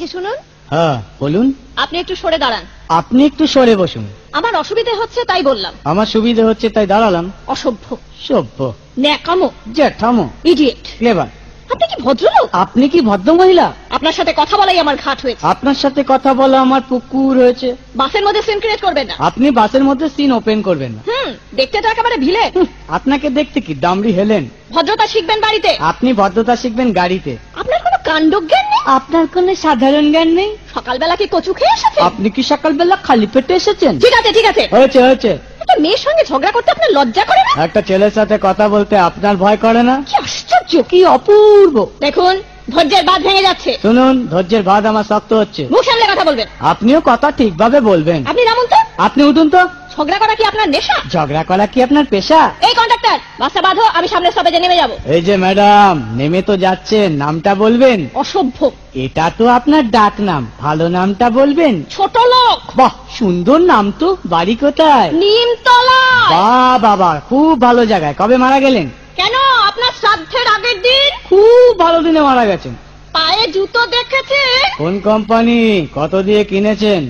যে শুনুন। হ্যাঁ বলুন। আপনি একটু সরে দাঁড়ান। আপনি একটু সরে বসুন। আমার অসুবিধে হচ্ছে তাই বললাম। আমার সুবিধা হচ্ছে তাই দাঁড়ালাম। অসভ্য। সভ্য। ন্যাকামো। জ্যাঠামো। Idiot clever. আপনি কি ভদ্রলোক? আপনি কি ভদ্র মহিলা? আপনার সাথে কথা বলাই আমার ঘাট হয়েছে। আপনার সাথে কথা বলা আমার পুকুর হয়েছে। বাসের মধ্যে সিন ক্রিয়েট করবেন না। আপনি বাসের মধ্যে সিন ওপেন করবেন না। হুম দেখতে তো একেবারে ভিলে। আপনাকে দেখতে কি? ডামরি হেলেন। ভদ্রতা শিখবেন বাড়িতে। আপনি ভদ্রতা শিখবেন গাড়িতে। আপনার কোনো কাণ্ডজ্ঞান আপনার কোনো সাধারণ জ্ঞান নেই? সকালবেলা কি কচু খেয়ে এসেছেন? আপনি কি সকালবেলা খালি পেটে এসেছেন? ঠিক আছে ঠিক আছে। হয়েছে হয়েছে। একটা মেয়ের সঙ্গে ঝগড়া করতে আপনার লজ্জা করে না? একটা ছেলের সাথে কথা বলতে আপনার ভয় করে না? কি আশ্চর্য! কি অপূর্ব! দেখুন ধৈর্যের বাদ ভেঙে যাচ্ছে। শুনুন ধৈর্যের ভাত আমার শক্ত হচ্ছে। মুখ সামলে কথা বলবেন। আপনিও কথা ঠিকভাবে বলবেন। আপনি নামুন তো? আপনি উঠুন তো। ঝগড়া করা কি আপনার নেশা? ঝগড়া করা কি আপনার পেশা? এই কন্ডাক্টর বাসটা বাঁধো আমি সামনের স্টপেজে নেমে যাব। এই যে ম্যাডাম নেমে তো যাচ্ছেন নামটা বলবেন? অসভ্য। এটা তো আপনার ডাক নাম ভালো নামটা বলবেন? ছোট লোক। বাহ সুন্দর নাম তো বাড়ি কোথায়? নিমতলা বাহ বাবা খুব ভালো জায়গায়। কবে মারা গেলেন? কেন? আপনার শ্রাদ্ধের আগের দিন? খুব ভালো দিনে মারা গেছেন। পায়ে জুতো দেখেছে? কোন কোম্পানি? কত দিয়ে কিনেছেন?